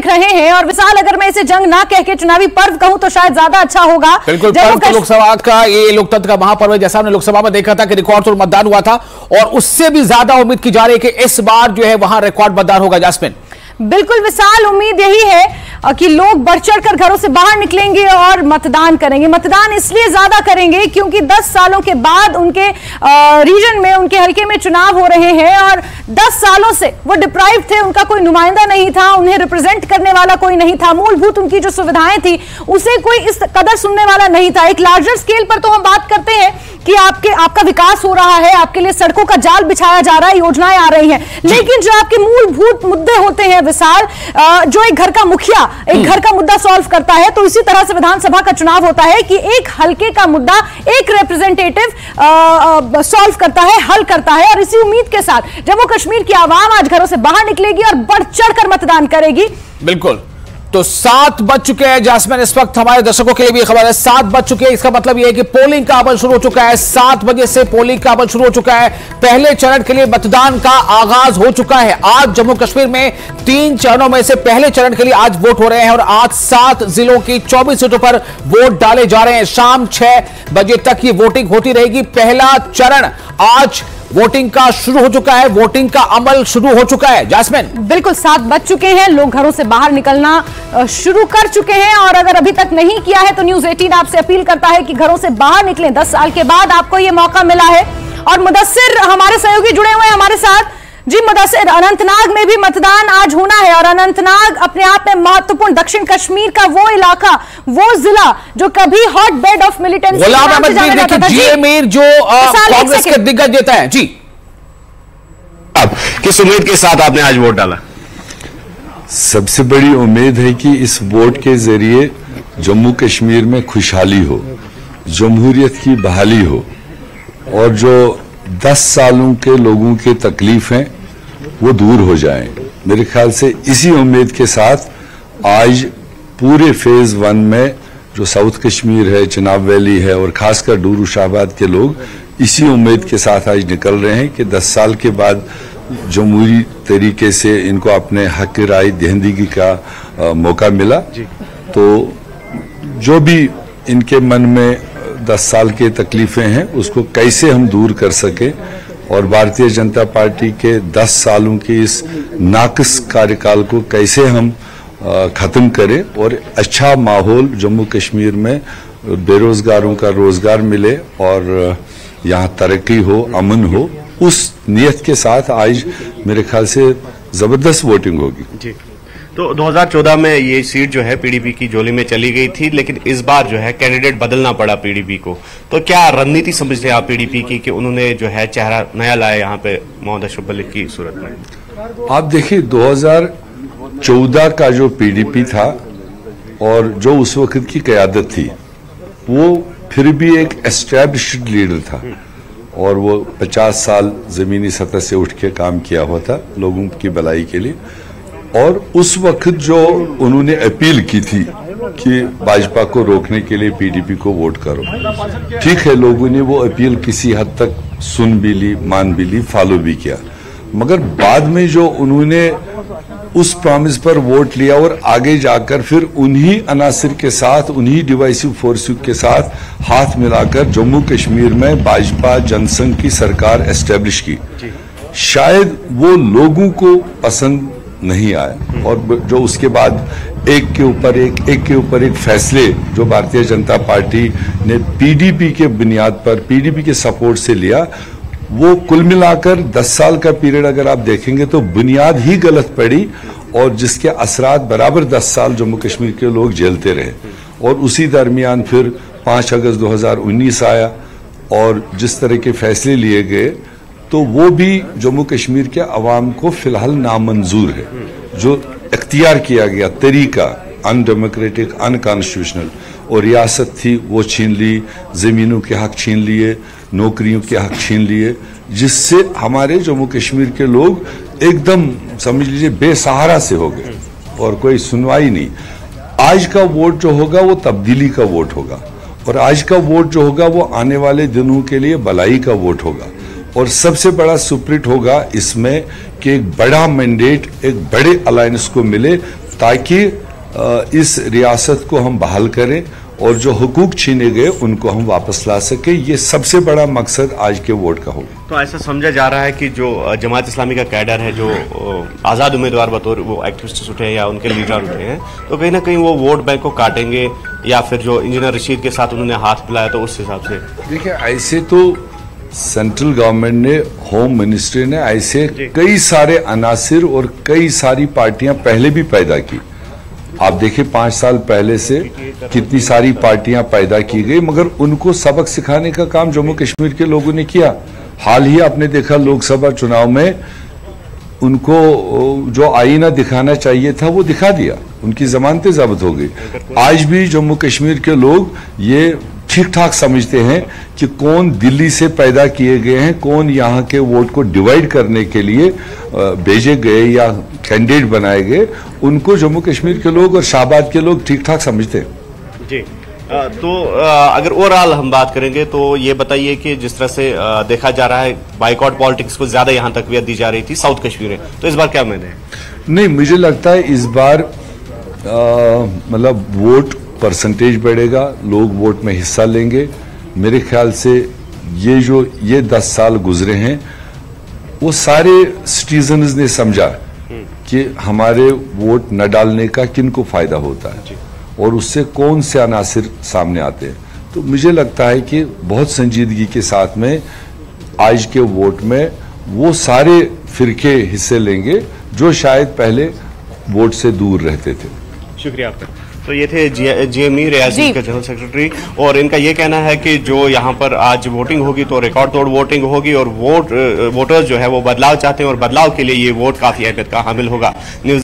दिख रहे हैं और विशाल अगर मैं इसे जंग ना कह के चुनावी पर्व कहूँ तो शायद ज़्यादा अच्छा होगा। बिल्कुल तो लोकसभा का ये लोकतंत्र का महापर्व है। जैसा हमने लोकसभा में देखा था कि रिकॉर्ड तोड़ मतदान हुआ था और उससे भी ज़्यादा उम्मीद की जा रही है कि इस बार जो है वहाँ रिकॉर्ड मतदान होगा जासमिन। बिल्कुल विशाल उम्मीद यही है कि लोग बढ़ चढ़कर घरों से बाहर निकलेंगे और मतदान करेंगे। मतदान इसलिए ज़्यादा करेंगे क्योंकि 10 सालों के बाद उनके रीजन में, उनके हल्के में चुनाव हो रहे हैं और 10 सालों से वो डिप्राइव थे, उनका कोई नुमाइंदा नहीं था, उन्हें रिप्रेजेंट करने वाला कोई नहीं था, मूलभूत उनकी जो सुविधाएँ थी, उसे कोई इस कदर सुनने वाला नहीं था। एक लार्जर स्केल पर तो हम बात करते हैं कि आपके आपका विकास हो रहा है आपके लिए सड़कों का जाल बिछाया जा रहा है योजनाएँ आ रही हैं। लेकिन जो आपके मूलभूत मुद्दे होते हैं विशाल जो एक घर का मुखिया एक घर का मुद्दा सॉल्व करता है तो इसी तरह से विधानसभा का चुनाव होता है कि एक हल्के का मुद्दा एक रिप्रेजेंटेटिव सॉल्व करता है हल करता है और इसी उम्मीद के साथ जम्मू कश्मीर की आवाम आज घरों से बाहर निकलेगी और बढ़ चढ़कर मतदान करेगी। बिल्कुल। तो सात बज चुके हैं, जासमिन, इस वक्त हमारे दर्शकों के लिए भी खबर है। सात बज चुके हैं, इसका मतलब यह है कि पोलिंग का अमल शुरू हो चुका है। सात बजे से पोलिंग का अमल शुरू हो चुका है। पहले चरण के लिए मतदान का आगाज़ हो चुका है। आज जम्मू कश्मीर में तीन चरणों में से पहले चरण के लिए आज वोट हो रहे हैं और आज सात जिलों की चौबीस सीटों पर वोट डाले जा रहे हैं। शाम छह बजे तक ये वोटिंग होती रहेगी। पहला चरण आज वोटिंग का शुरू हो चुका है, वोटिंग का अमल शुरू हो चुका है। जासमिन। बिल्कुल, सात बज चुके हैं, लोग घरों से बाहर निकलना शुरू कर चुके हैं और अगर अभी तक नहीं किया है तो न्यूज़ 18 आपसे अपील करता है कि घरों से बाहर निकलें। 10 साल के बाद आपको ये मौका मिला है और मुदस्सिर हमारे सहयोगी जुड़े हुए हैं, हमारे साथ जी मुदस्सिर अनंतनाग में भी मतदान आज होना है और अनंतनाग अपने आप में महत्वपूर्ण। दक्षिण कश्मीर का वो इलाका वो जिला जो कभी hot bed of militancy Ghulam Ahmad ji Mir Congress के दिग्गज नेता है जी। अब किस उम्मीद के साथ आपने आज वोट डाला? सबसे बड़ी उम्मीद है कि इस वोट के ज़रिए जम्मू कश्मीर में खुशहाली हो जमहूरियत की बहाली हो और जो 10 सालों के लोगों की तकलीफ़ हैं वो दूर हो जाएँ। मेरे ख्याल से इसी उम्मीद के साथ आज पूरे फ़ेज़ वन में जो साउथ कश्मीर है चिनाब वैली है और खासकर डूरू शाहबाद के लोग इसी उम्मीद के साथ आज निकल रहे हैं कि 10 साल के बाद जमहूरी तरीके से इनको अपने हक राय दहिंदगी का अ, मौका मिला। तो जो भी इनके मन में दस साल के तकलीफें हैं उसको कैसे हम दूर कर सके और भारतीय जनता पार्टी के दस सालों के इस नाकस कार्यकाल को कैसे हम खत्म करें और अच्छा माहौल जम्मू कश्मीर में बेरोजगारों का रोज़गार मिले और यहाँ तरक्की हो, अमन हो, उस नियत के साथ आज मेरे ख्याल से ज़बरदस्त वोटिंग होगी। तो 2014 में ये सीट जो है पीडीपी की झोली में चली गई थी, लेकिन इस बार जो है कैंडिडेट बदलना पड़ा पीडीपी को। तो क्या रणनीति समझते हैं आप पीडीपी की कि उन्होंने जो है चेहरा नया लाया यहाँ पे मोहम्मद अशरफ मलिक की सूरत में? आप देखिए 2014 का जो पीडीपी था और जो उस वक्त की क्यादत थी, वो फिर भी एक एस्टैब्लिश्ड लीडर था। और वो 50 साल जमीनी सतह से उठ के काम किया हुआ था लोगों की भलाई के लिए। और उस वक्त जो उन्होंने अपील की थी कि भाजपा को रोकने के लिए पीडीपी को वोट करो। ठीक है लोगों ने वो अपील किसी हद तक सुन भी ली मान भी ली फॉलो भी किया। मगर बाद में जो उन्होंने उस प्रॉमिस पर वोट लिया और आगे जाकर फिर उन्हीं अनासर के साथ उन्हीं डिवाइसिव फोर्स के साथ हाथ मिलाकर जम्मू कश्मीर में भाजपा जनसंघ की सरकार एस्टेब्लिश की। शायद वो लोगों को पसंद नहीं आया। और जो उसके बाद एक के ऊपर एक एक के ऊपर एक फैसले जो भारतीय जनता पार्टी ने पीडीपी के बुनियाद पर, पीडीपी के सपोर्ट से लिया, वो कुल मिलाकर 10 साल का पीरियड अगर आप देखेंगे तो बुनियाद ही गलत पड़ी और जिसके असरात बराबर 10 साल जम्मू कश्मीर के लोग झेलते रहे। और उसी दरमियान फिर 5 अगस्त 2019 आया और जिस तरह के फैसले लिए गए तो वो भी जम्मू कश्मीर के अवाम को फ़िलहाल नामंजूर है, जो इख्तियार किया गया तरीका अनडेमोक्रेटिक अनकॉन्स्टिट्यूशनल और रियासत थी वो छीन ली, जमीनों के हक छीन लिए, नौकरियों के हक छीन लिए, जिससे हमारे जम्मू कश्मीर के लोग एकदम, समझ लीजिए, बेसहारा से हो गए, और कोई सुनवाई नहीं। आज का वोट जो होगा वो तब्दीली का वोट होगा, और आज का वोट जो होगा वो आने वाले दिनों के लिए भलाई का वोट होगा। और सबसे बड़ा सुप्रिट होगा इसमें कि एक बड़ा मैंडेट एक बड़े अलायंस को मिले ताकि इस रियासत को हम बहाल करें और जो हुकूक छीने गए उनको हम वापस ला सके। ये सबसे बड़ा मकसद आज के वोट का होगा। तो ऐसा समझा जा रहा है कि जो जमात इस्लामी का कैडर है जो आज़ाद उम्मीदवार बतौर वो एक्टिविस्ट उठे हैं या उनके लीडर उठे हैं तो कहीं ना कहीं वो वोट बैंक को काटेंगे या फिर जो इंजीनियर रशीद के साथ उन्होंने हाथ मिलाया तो उस हिसाब से। देखिए ऐसे तो सेंट्रल गवर्नमेंट ने होम मिनिस्ट्री ने ऐसे कई सारे अनासिर और कई सारी पार्टियाँ पहले भी पैदा की। आप देखिए पाँच साल पहले से कितनी सारी पार्टियाँ पैदा की गई मगर उनको सबक सिखाने का काम जम्मू कश्मीर के लोगों ने किया। हाल ही आपने देखा लोकसभा चुनाव में उनको जो आईना दिखाना चाहिए था वो दिखा दिया। उनकी जमानतें जब्त हो गई। आज भी जम्मू कश्मीर के लोग ये ठीक ठाक समझते हैं कि कौन दिल्ली से पैदा किए गए हैं कौन यहाँ के वोट को डिवाइड करने के लिए भेजे गए या कैंडिडेट बनाए गए उनको जम्मू कश्मीर के लोग और शाहबाद के लोग ठीक ठाक समझते हैं। जी। तो अगर ओवरऑल हम बात करेंगे तो ये बताइए कि जिस तरह से देखा जा रहा है बाइकआउट पॉलिटिक्स को ज़्यादा यहाँ तकवीत दी जा रही थी साउथ कश्मीर में तो इस बार क्या मैंने नहीं मुझे लगता है इस बार मतलब वोट परसेंटेज बढ़ेगा लोग वोट में हिस्सा लेंगे। मेरे ख्याल से ये जो ये दस साल गुजरे हैं वो सारे सिटीजन्स ने समझा कि हमारे वोट न डालने का किन को फ़ायदा होता है और उससे कौन से अनासर सामने आते हैं। तो मुझे लगता है कि बहुत संजीदगी के साथ में आज के वोट में वो सारे फिरके हिस्से लेंगे जो शायद पहले वोट से दूर रहते थे। शुक्रिया आपका। तो ये थे जेएमई रियासी का के जनरल सेक्रेटरी। और इनका ये कहना है कि जो यहाँ पर आज वोटिंग होगी तो रिकॉर्ड तोड़ वोटिंग होगी और वोट वोटर्स जो है वो बदलाव चाहते हैं और बदलाव के लिए ये वोट काफ़ी अहमियत का हामिल होगा। न्यूज़